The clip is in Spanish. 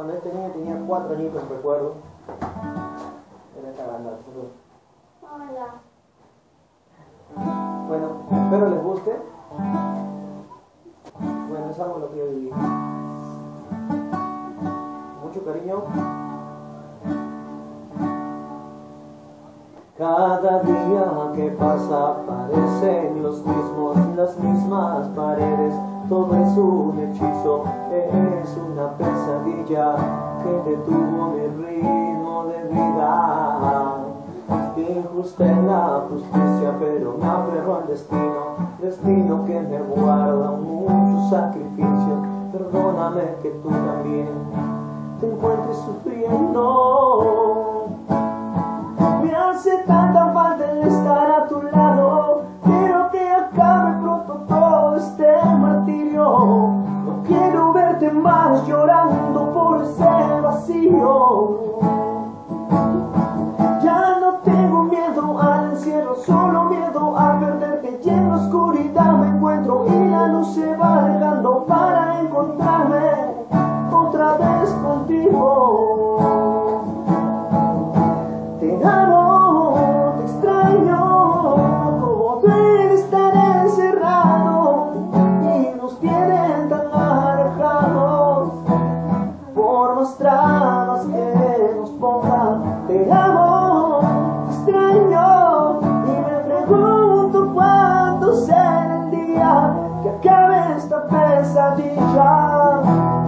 Cuando este niño tenía cuatro añitos, recuerdo. Era esta banda. Hola. Bueno, espero les guste. Bueno, es algo lo que yo viví. Mucho cariño. Cada día que pasa parecen los mismos, las mismas paredes. Todo es un hechizo, es una pesadilla que detuvo mi ritmo de vida. Injusta en la justicia, pero me aferro al destino, destino que me guarda mucho sacrificio. Perdóname que tú también te encuentres sufriendo. Encierro, solo miedo a perderte. Y en oscuridad me encuentro y la luz se va alejando para encontrarme otra vez contigo. Te amo, te extraño, como duele estar encerrado y nos tienen tan alejados por más trabas que nos pongan. Te amo, pesadilla y